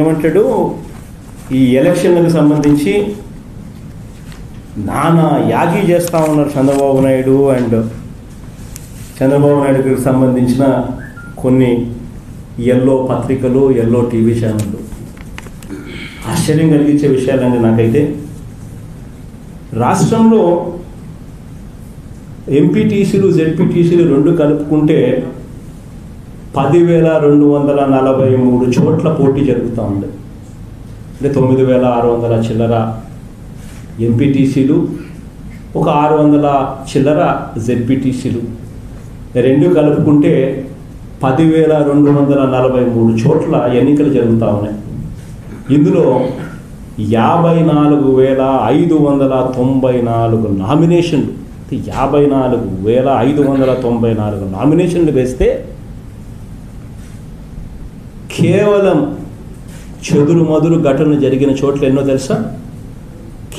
ఏమంటాడు? ఈ ఎలక్షన్లకు సంబంధించి నానా యాగి చేస్తా ఉన్నారు చంద్రబాబు నాయుడు అండ్ చంద్రబాబు నాయుడుకి సంబంధించిన కొన్ని ఎల్లో పత్రికలు ఎల్లో టీవీ ఛానళ్ళు. ఆశ్చర్యం కలిగించే విషయాలండి నాకైతే. రాష్ట్రంలో ఎంపీటీసీలు జెడ్పీటీసీలు రెండు కలుపుకుంటే పదివేల రెండు వందల నలభై మూడు చోట్ల పోటీ జరుగుతూ ఉంది అంటే తొమ్మిది వేల ఆరు వందల చిల్లర ఎంపీటీసీలు ఒక ఆరు వందల చిల్లర జెడ్పీటీసీలు. రెండు కలుపుకుంటే పదివేల రెండు వందల నలభై మూడు చోట్ల ఎన్నికలు జరుగుతూ ఉన్నాయి. ఇందులో యాభై నాలుగు వేల ఐదు వందల తొంభై నాలుగు నామినేషన్లు. యాభై నాలుగు వేల ఐదు వందల తొంభై నాలుగు నామినేషన్లు వేస్తే కేవలం చెదురు మదురు ఘటనలు జరిగిన చోట్ల ఎన్నో తెలుసా?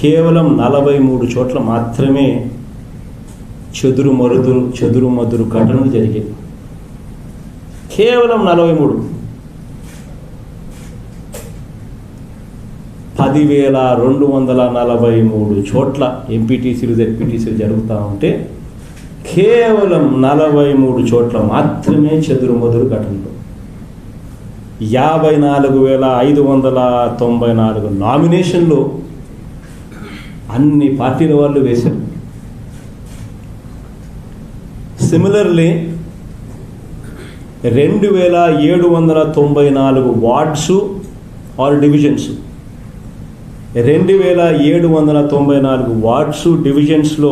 కేవలం నలభై మూడు చోట్ల మాత్రమే చెదురు మరుదురు చెదురు మదురు ఘటనలు జరిగాయి. కేవలం నలభై మూడు పదివేల రెండు వందల నలభై మూడు చోట్ల ఎంపీటీసీలు జెడ్పీటీసీలు జరుగుతూ ఉంటే కేవలం నలభై మూడు చోట్ల మాత్రమే చెదురు మధురు ఘటనలు. యాభై నాలుగు వేల ఐదు వందల తొంభై నాలుగు నామినేషన్లు అన్ని పార్టీల వాళ్ళు వేశారు. సిమిలర్లీ రెండు వేల ఏడు వందల తొంభై నాలుగు వార్డ్సు ఆర్ డివిజన్స్. రెండు వేల ఏడు వందల తొంభై నాలుగు వార్డ్స్ డివిజన్స్లో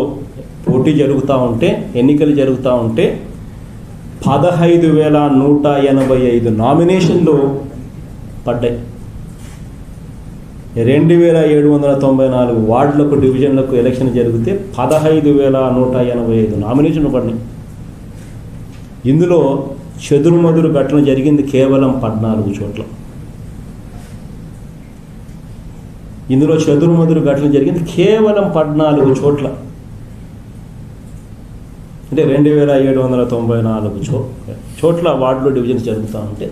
పోటీ జరుగుతూ ఉంటే ఎన్నికలు జరుగుతూ ఉంటే పదహైదు వేల నూట ఎనభై ఐదు నామినేషన్లు పడ్డాయి. రెండు వేల ఏడు వందల తొంభై నాలుగు వార్డులకు డివిజన్లకు ఎలక్షన్ జరిగితే పదహైదు వేల నూట ఎనభై ఐదు నామినేషన్లు పడినాయి ఇందులో చెదురుమదురు ఘటన జరిగింది కేవలం పద్నాలుగు చోట్ల. ఇందులో చెదురుమదురు ఘటన జరిగింది కేవలం పద్నాలుగు చోట్ల. అంటే రెండు వేల ఏడు వందల తొంభై నాలుగు చో చోట్ల వార్డులో డివిజన్స్ జరుగుతూ ఉంటే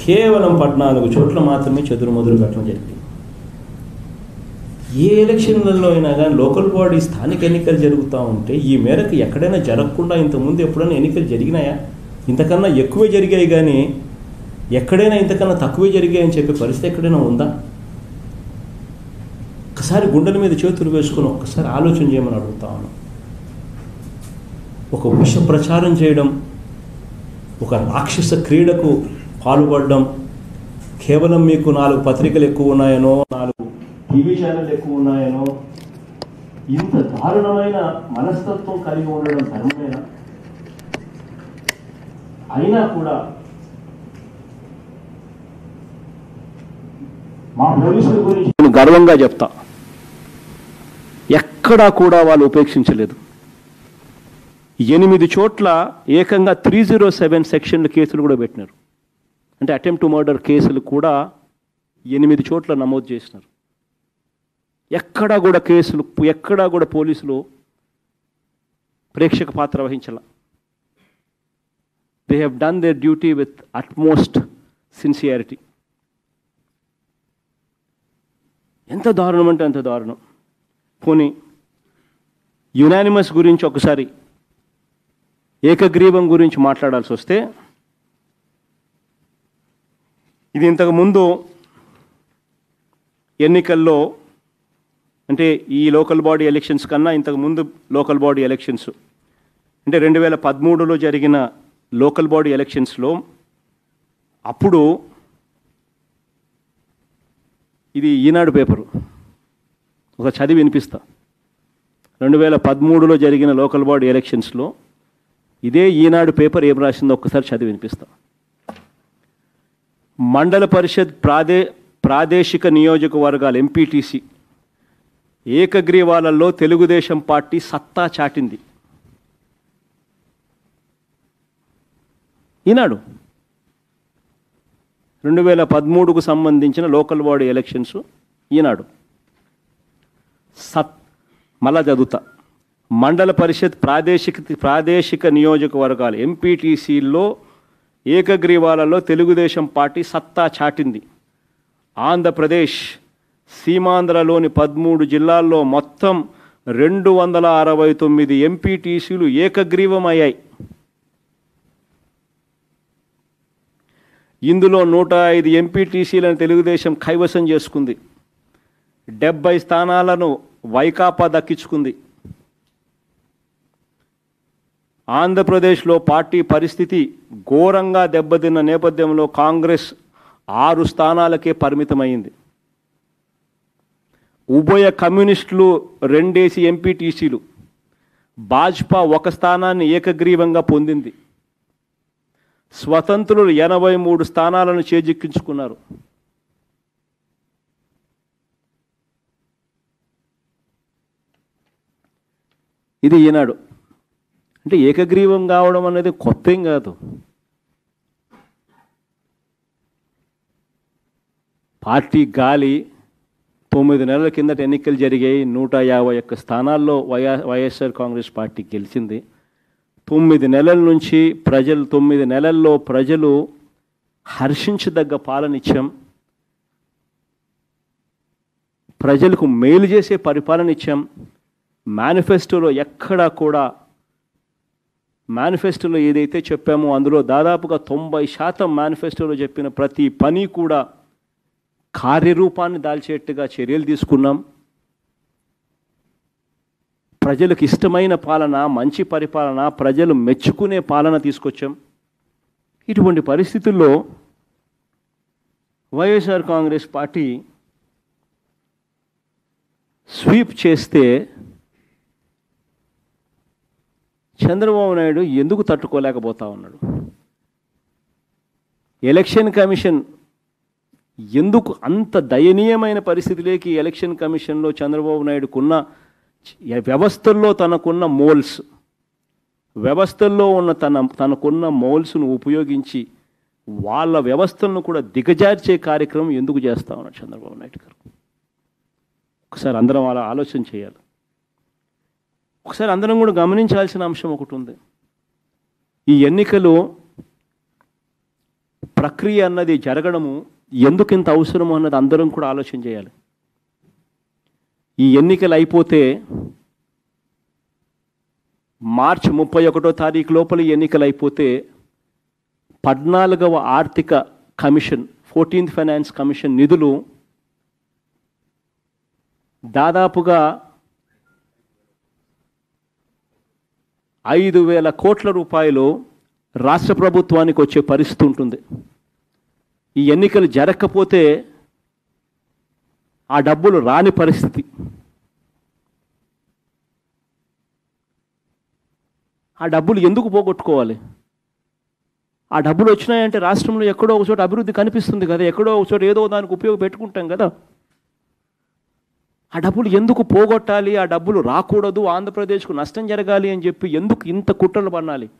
కేవలం పద్నాలుగు చోట్ల మాత్రమే చెదురుమదురు ఘటన జరిగింది. ఏ ఎలక్షన్లలో అయినా కానీ లోకల్ బాడీ స్థానిక ఎన్నికలు జరుగుతూ ఉంటే ఈ మేరకు ఎక్కడైనా జరగకుండా ఇంతకుముందు ఎప్పుడైనా ఎన్నికలు జరిగినాయా? ఇంతకన్నా ఎక్కువే జరిగాయి కానీ ఎక్కడైనా ఇంతకన్నా తక్కువే జరిగాయని చెప్పే పరిస్థితి ఎక్కడైనా ఉందా? ఒకసారి గుండెల మీద చేతులు వేసుకుని ఒక్కసారి ఆలోచన చేయమని అడుగుతా ఉన్నాను. ఒక విష ప్రచారం చేయడం ఒక రాక్షస క్రీడకు పాల్పడడం కేవలం మీకు నాలుగు పత్రికలు ఎక్కువ ఉన్నాయనో నాలుగు టీవీ ఛానల్ ఎక్కువ ఉన్నాయనో ఇంత దారుణమైన మనస్తత్వం కలిగి ఉండడం ధర్మమేనా? అయినా కూడా మా పోలీసుల గురించి నేను గర్వంగా చెప్తా. ఎక్కడా కూడా వాళ్ళు ఉపేక్షించలేదు. ఎనిమిది చోట్ల ఏకంగా త్రీ జీరో సెవెన్ సెక్షన్ల కేసులు కూడా పెట్టినారు. అంటే అటెంప్ట్ టు మర్డర్ కేసులు కూడా ఎనిమిది చోట్ల నమోదు చేసినారు. ఎక్కడా కూడా కేసులు ఎక్కడా కూడా పోలీసులు ప్రేక్షక పాత్ర వహించాల. They have done their duty with utmost sincerity ఎంత దారుణం అంటే అంత దారుణం. పోనీ యునానిమస్ గురించి ఒకసారి ఏకగ్రీవం గురించి మాట్లాడాల్సి వస్తే ఇది ఇంతకు ముందు ఎన్నికల్లో అంటే ఈ లోకల్ బాడీ ఎలక్షన్స్ కన్నా ఇంతకు ముందు లోకల్ బాడీ ఎలక్షన్స్ అంటే రెండు వేల పదమూడులో జరిగిన లోకల్ బాడీ ఎలక్షన్స్లో అప్పుడు ఇది ఈనాడు పేపరు. ఒక చదివి వినిపిస్తా. రెండు వేల పదమూడులో జరిగిన లోకల్ బాడీ ఎలక్షన్స్లో ఇదే ఈనాడు పేపర్ ఏం రాసిందో ఒక్కసారి చదివి వినిపిస్తాం. మండల పరిషత్ ప్రాదే ప్రాదేశిక నియోజకవర్గాల ఎంపీటీసీ ఏకగ్రీవాలలో తెలుగుదేశం పార్టీ సత్తా చాటింది. ఈనాడు రెండు వేల పదమూడుకు సంబంధించిన లోకల్ బాడీ ఎలక్షన్స్ ఈనాడు. సత్ మళ్ళా చదువుతా. మండల పరిషత్ ప్రాదేశిక ప్రాదేశిక నియోజకవర్గాలు ఎంపీటీసీల్లో ఏకగ్రీవాలలో తెలుగుదేశం పార్టీ సత్తా చాటింది. ఆంధ్రప్రదేశ్ సీమాంధ్రలోని పదమూడు జిల్లాల్లో మొత్తం రెండు వందల అరవై తొమ్మిది ఎంపీటీసీలు ఏకగ్రీవమయ్యాయి. ఇందులో నూట ఐదు ఎంపీటీసీలను తెలుగుదేశం కైవసం చేసుకుంది. డెబ్బై స్థానాలను వైకాపా దక్కించుకుంది. ఆంధ్రప్రదేశ్లో పార్టీ పరిస్థితి ఘోరంగా దెబ్బతిన్న నేపథ్యంలో కాంగ్రెస్ ఆరు స్థానాలకే పరిమితమైంది. ఉభయ కమ్యూనిస్టులు రెండేసి ఎంపీటీసీలు. భాజపా ఒక స్థానాన్ని ఏకగ్రీవంగా పొందింది. స్వతంత్రులు ఎనభై మూడు స్థానాలను చేజిక్కించుకున్నారు. ఇది ఈనాడు. అంటే ఏకగ్రీవం కావడం అనేది కొత్త ఏం కాదు. పార్టీ గాలి తొమ్మిది నెలల కిందట ఎన్నికలు జరిగాయి. నూట యాభై ఒక్క స్థానాల్లో వైఆ వైఎస్ఆర్ కాంగ్రెస్ పార్టీ గెలిచింది. తొమ్మిది నెలల నుంచి ప్రజలు తొమ్మిది నెలల్లో ప్రజలు హర్షించదగ్గ పాలన ఇచ్చాం. ప్రజలకు మేలు చేసే పరిపాలన ఇచ్చాం. మేనిఫెస్టోలో ఎక్కడా కూడా మేనిఫెస్టోలో ఏదైతే చెప్పామో అందులో దాదాపుగా తొంభై శాతం మేనిఫెస్టోలో చెప్పిన ప్రతి పని కూడా కార్యరూపాన్ని దాల్చేట్టుగా చర్యలు తీసుకున్నాం. ప్రజలకు ఇష్టమైన పాలన మంచి పరిపాలన ప్రజలు మెచ్చుకునే పాలన తీసుకొచ్చాం. ఇటువంటి పరిస్థితుల్లో వైఎస్ఆర్ కాంగ్రెస్ పార్టీ స్వీప్ చేస్తే చంద్రబాబు నాయుడు ఎందుకు తట్టుకోలేకపోతా ఉన్నాడు? ఎలక్షన్ కమిషన్ ఎందుకు అంత దయనీయమైన పరిస్థితిలోకి ఎలక్షన్ కమిషన్లో చంద్రబాబు నాయుడుకున్న వ్యవస్థల్లో తనకున్న మోల్స్ వ్యవస్థల్లో ఉన్న తన తనకున్న మోల్స్ను ఉపయోగించి వాళ్ళ వ్యవస్థలను కూడా దిగజార్చే కార్యక్రమం ఎందుకు చేస్తా ఉన్నాడు చంద్రబాబు నాయుడు గారు? ఒకసారి అందరం అలా ఆలోచన చేయాలి. ఒకసారి అందరం కూడా గమనించాల్సిన అంశం ఒకటి ఉంది. ఈ ఎన్నికలు ప్రక్రియ అన్నది జరగడము ఎందుకు ఇంత అవసరము అన్నది అందరం కూడా ఆలోచన చేయాలి. ఈ ఎన్నికలు అయిపోతే మార్చి ముప్పై ఒకటో తారీఖు లోపల ఎన్నికలు అయిపోతే పద్నాలుగవ ఆర్థిక కమిషన్ ఫోర్టీన్త్ ఫైనాన్స్ కమిషన్ నిధులు దాదాపుగా ఐదు వేల కోట్ల రూపాయలు రాష్ట్ర ప్రభుత్వానికి వచ్చే పరిస్థితి ఉంటుంది. ఈ ఎన్నికలు జరగకపోతే ఆ డబ్బులు రాని పరిస్థితి. ఆ డబ్బులు ఎందుకు పోగొట్టుకోవాలి? ఆ డబ్బులు వచ్చినాయంటే రాష్ట్రంలో ఎక్కడో ఒక చోట అభివృద్ధి కనిపిస్తుంది కదా ఎక్కడో ఒక చోట ఏదో దానికి ఉపయోగపెట్టుకుంటాం కదా. ఆ డబ్బులు ఎందుకు పోగొట్టాలి? ఆ డబ్బులు రాకూడదు ఆంధ్రప్రదేశ్కు నష్టం జరగాలి అని చెప్పి ఎందుకు ఇంత కుట్రలు పన్నాలి?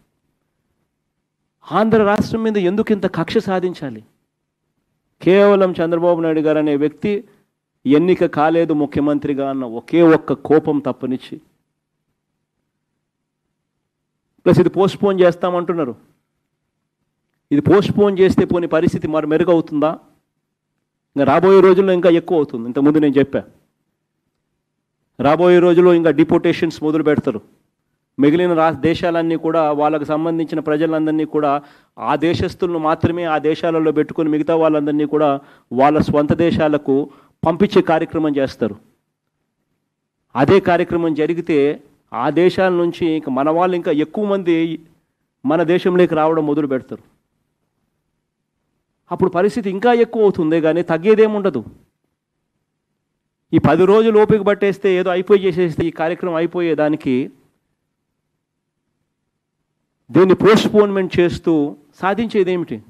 ఆంధ్ర రాష్ట్రం మీద ఎందుకు ఇంత కక్ష సాధించాలి? కేవలం చంద్రబాబు నాయుడు గారు అనే వ్యక్తి ఎన్నిక కాలేదు ముఖ్యమంత్రిగా అన్న ఒకే ఒక్క కోపం తప్పనిచ్చి. ప్లస్ ఇది పోస్ట్పోన్ చేస్తామంటున్నారు. ఇది పోస్ట్పోన్ చేస్తే పోని పరిస్థితి మరి మెరుగవుతుందా? ఇంకా రాబోయే రోజుల్లో ఇంకా ఎక్కువ అవుతుంది. ఇంతకుముందు నేను చెప్పా. రాబోయే రోజుల్లో ఇంకా డిపోటేషన్స్ మొదలు పెడతారు. మిగిలిన రా దేశాలన్నీ కూడా వాళ్ళకు సంబంధించిన ప్రజలందరినీ కూడా ఆ దేశస్తులను మాత్రమే ఆ దేశాలలో పెట్టుకుని మిగతా వాళ్ళందరినీ కూడా వాళ్ళ స్వంత దేశాలకు పంపించే కార్యక్రమం చేస్తారు. అదే కార్యక్రమం జరిగితే ఆ దేశాల నుంచి ఇంకా మన వాళ్ళు ఇంకా ఎక్కువ మంది మన దేశంలోకి రావడం మొదలు పెడతారు. అప్పుడు పరిస్థితి ఇంకా ఎక్కువ అవుతుంది కానీ తగ్గేదేముండదు. ఈ పది రోజులు ఓపిక పట్టేస్తే ఏదో అయిపోయి చేసేస్తే ఈ కార్యక్రమం అయిపోయేదానికి దీన్ని పోస్ట్పోన్మెంట్ చేస్తూ సాధించేది ఏమిటి?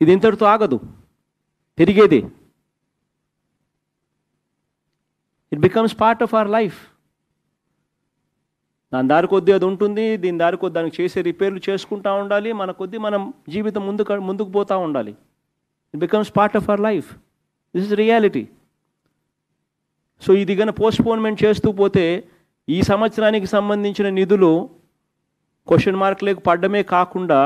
ఇది ఇంతటితో ఆగదు. పెరిగేది. It becomes part of our life దాని దారి కొద్దీ అది ఉంటుంది దీని దారి కొద్ది దానికి చేసే రిపేర్లు చేసుకుంటూ ఉండాలి. మన కొద్దీ మనం జీవితం ముందుకు ముందుకు పోతూ ఉండాలి. It becomes part of our life this is reality so ఇది కనుక పోస్ట్పోన్మెంట్ చేస్తూ పోతే ఈ సంవత్సరానికి సంబంధించిన నిధులు క్వశ్చన్ మార్క్లకు పడ్డమే కాకుండా